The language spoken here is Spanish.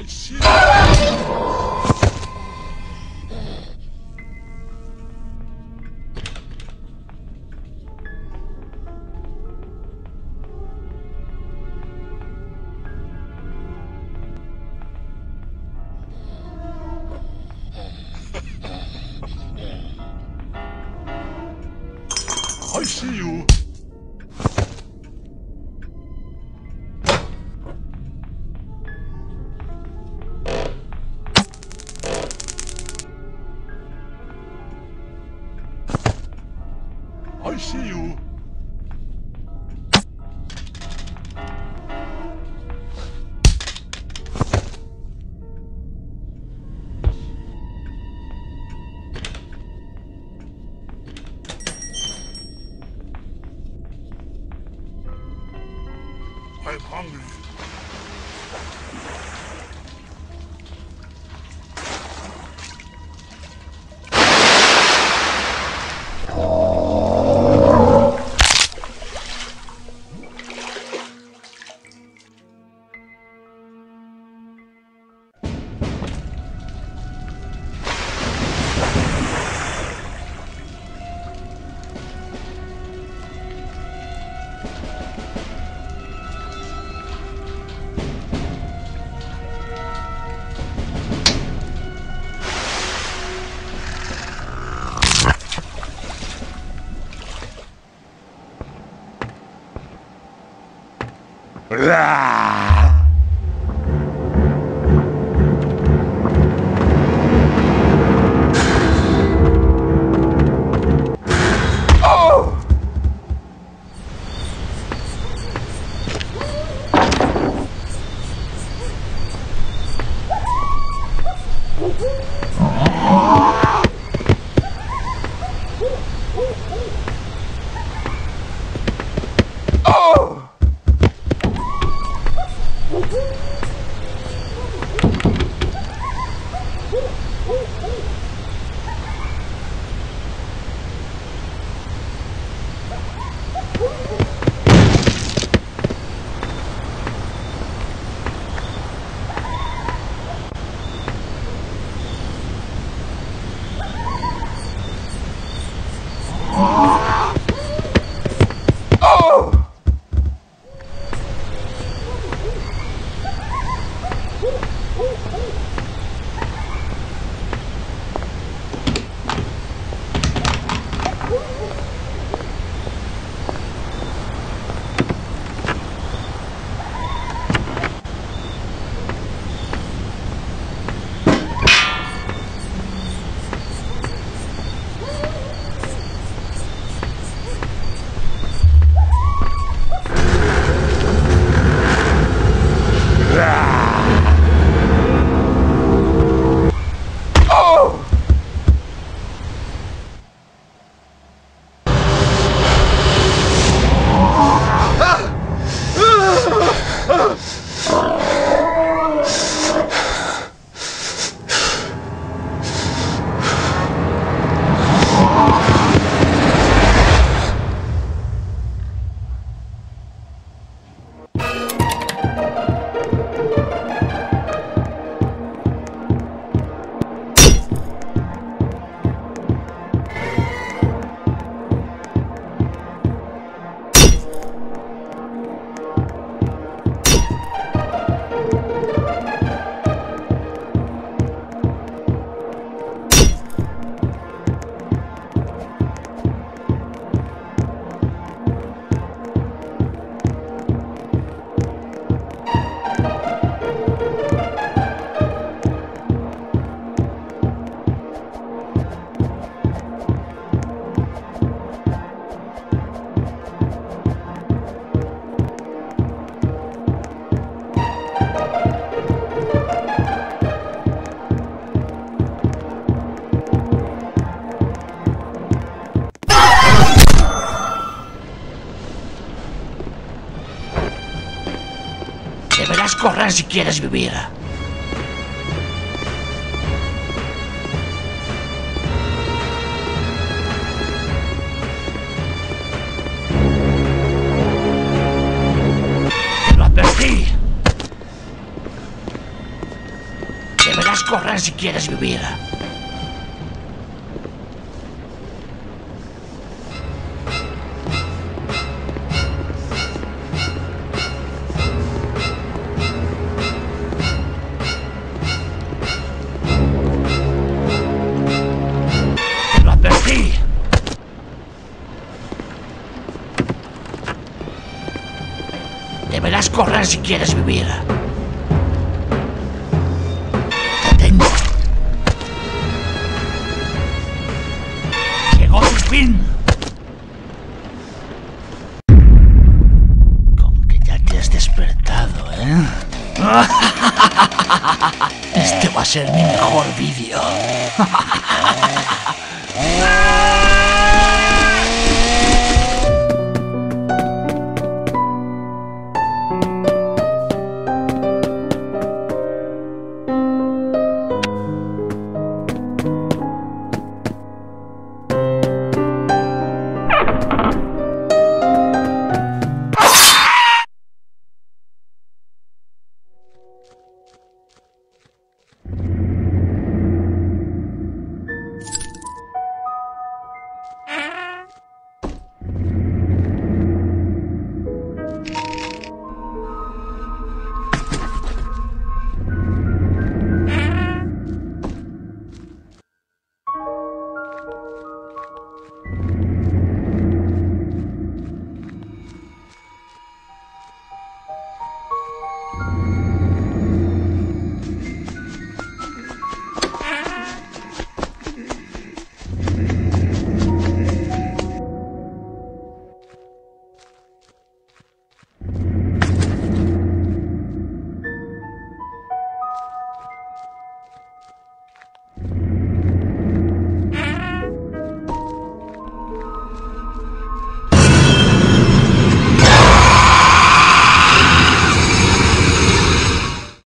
Ai, see. See you. Rá! Deberás correr si quieres vivir. Te lo advertí. Deberás correr si quieres vivir. Correr si quieres vivir. Te tengo. Llegó tu fin. Con que ya te has despertado, ¿eh? Este va a ser mi mejor vídeo.